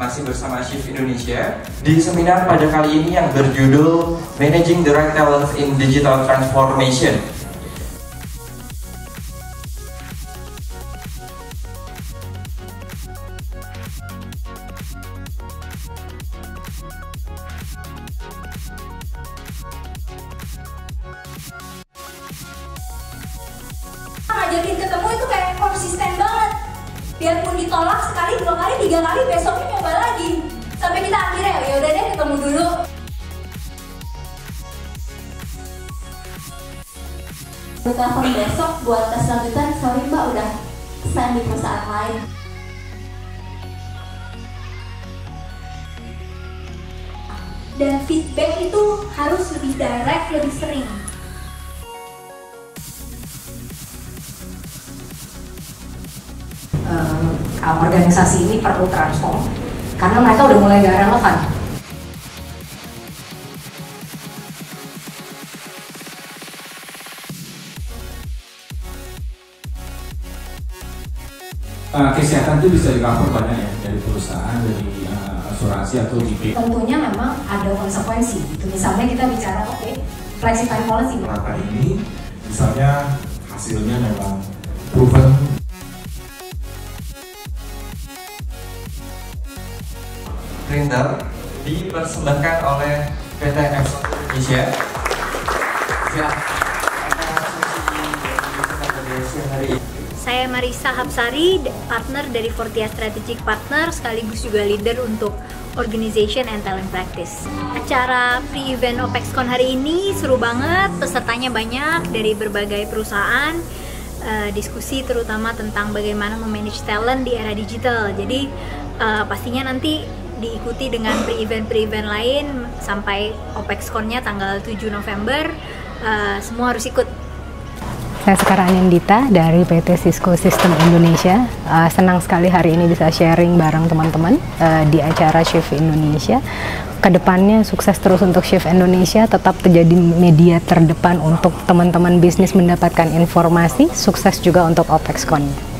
Masih bersama Shift Indonesia di seminar pada kali ini yang berjudul Managing the Right Talent in Digital Transformation. ngajakin ketemu itu kayak konsisten banget biarpun ditolak sekali dua kali tiga kali besoknya nyoba lagi. Sampai kita akhirnya ya udah deh ketemu dulu. Udah telepon besok buat tes lanjutan, sorry mbak udah sign di perusahaan lain. Dan feedback itu harus lebih direct, lebih sering uh, organisasi ini perlu transform karena mereka udah mulai gak relevan. Uh, kesehatan itu bisa di cover banyak ya dari perusahaan, dari uh, asuransi atau GP. Tentunya memang ada konsekuensi. Gitu. Misalnya kita bicara oke okay, flexi time policy. Rata ini misalnya hasilnya memang proven Printer dipersembahkan oleh PT Epson Indonesia. Ya. Saya Marisa Hapsari, partner dari Fortia Strategic Partner, sekaligus juga leader untuk Organization and Talent Practice. Acara pre-event OPEXCON hari ini seru banget, pesertanya banyak dari berbagai perusahaan, uh, diskusi terutama tentang bagaimana memanage talent di era digital. Jadi uh, pastinya nanti diikuti dengan pre-event pre-event lain sampai OPEXCON-nya tanggal 7 November, uh, semua harus ikut. Saya sekarang Anindita dari PT Cisco System Indonesia. Uh, senang sekali hari ini bisa sharing bareng teman-teman uh, di acara Shift Indonesia. Ke depannya sukses terus untuk Shift Indonesia, tetap terjadi media terdepan untuk teman-teman bisnis mendapatkan informasi. Sukses juga untuk OPEXCON.